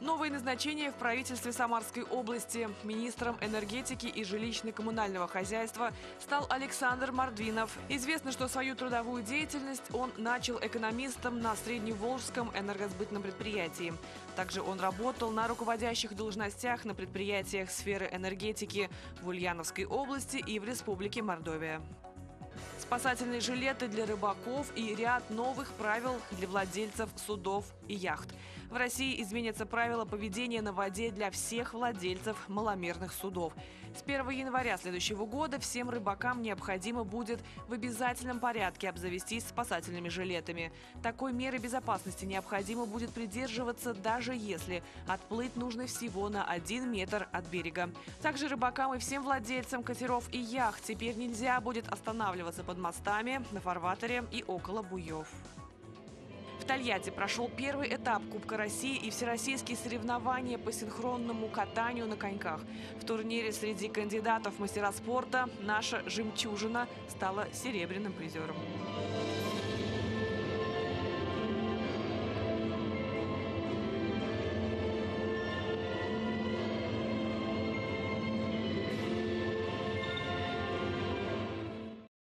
Новые назначения в правительстве Самарской области. Министром энергетики и жилищно-коммунального хозяйства стал Александр Мордвинов. Известно, что свою трудовую деятельность он начал экономистом на Средневолжском энергосбытном предприятии. Также он работал на руководящих должностях на предприятиях сферы энергетики в Ульяновской области и в Республике Мордовия. Спасательные жилеты для рыбаков и ряд новых правил для владельцев судов и яхт. В России изменятся правила поведения на воде для всех владельцев маломерных судов. С 1 января следующего года всем рыбакам необходимо будет в обязательном порядке обзавестись спасательными жилетами. Такой меры безопасности необходимо будет придерживаться, даже если отплыть нужно всего на один метр от берега. Также рыбакам и всем владельцам катеров и яхт теперь нельзя будет останавливаться под мостами, на фарватере и около буев. В Тольятти прошел первый этап Кубка России и всероссийские соревнования по синхронному катанию на коньках. В турнире среди кандидатов мастера спорта наша «Жемчужина» стала серебряным призером.